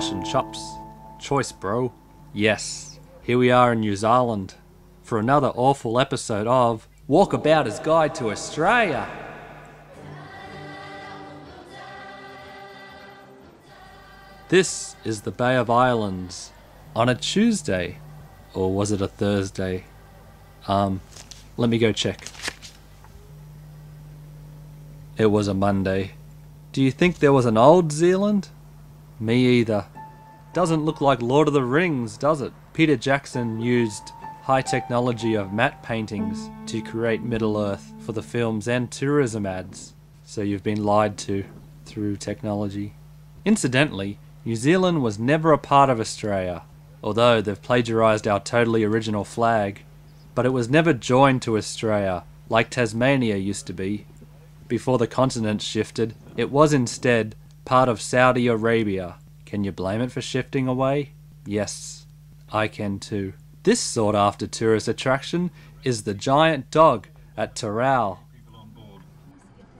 chops. Choice, bro. Yes, here we are in New Zealand for another awful episode of Walkabouter's Guide to Australia. This is the Bay of Islands on a Tuesday, or was it a Thursday? Um, let me go check. It was a Monday. Do you think there was an old Zealand? Me either. Doesn't look like Lord of the Rings, does it? Peter Jackson used high technology of matte paintings to create Middle Earth for the films and tourism ads. So you've been lied to through technology. Incidentally, New Zealand was never a part of Australia, although they've plagiarised our totally original flag. But it was never joined to Australia, like Tasmania used to be. Before the continent shifted, it was instead part of Saudi Arabia. Can you blame it for shifting away? Yes, I can too. This sought after tourist attraction is the giant dog at Tirau. people on board.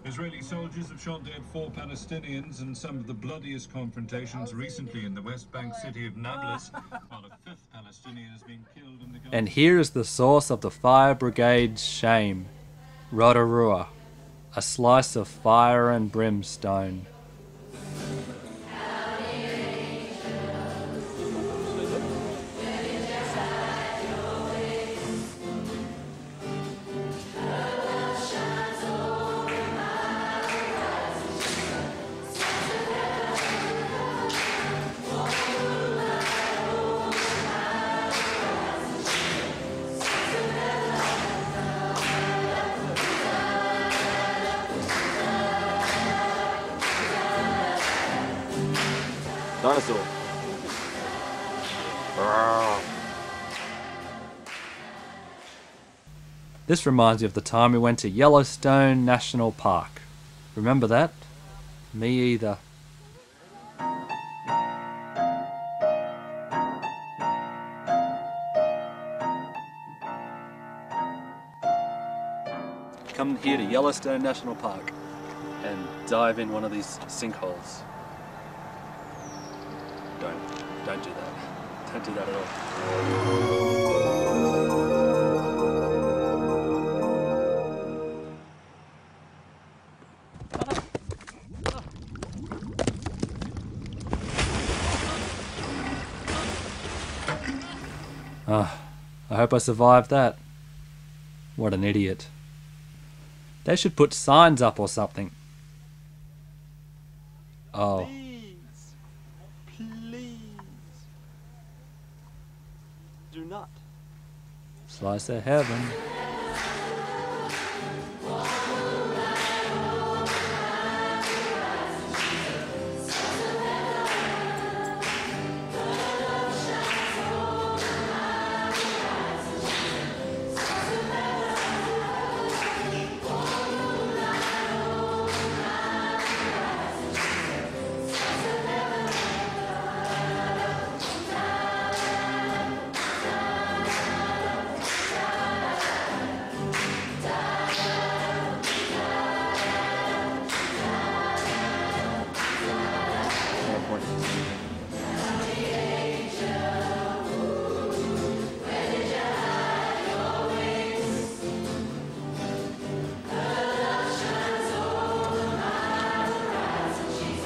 Israeli soldiers have shot dead four Palestinians in some of the bloodiest confrontations recently in the West Bank city of Nablus, while a fifth Palestinian has been killed in the. And here is the source of the fire brigade's shame Rotorua, a slice of fire and brimstone. Dinosaur. This reminds me of the time we went to Yellowstone National Park. Remember that? Me either. Come here to Yellowstone National Park and dive in one of these sinkholes. Don't, don't do that. Don't do that at all. Ah, I hope I survived that. What an idiot. They should put signs up or something. Oh, Do not. slice of heaven.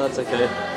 長崎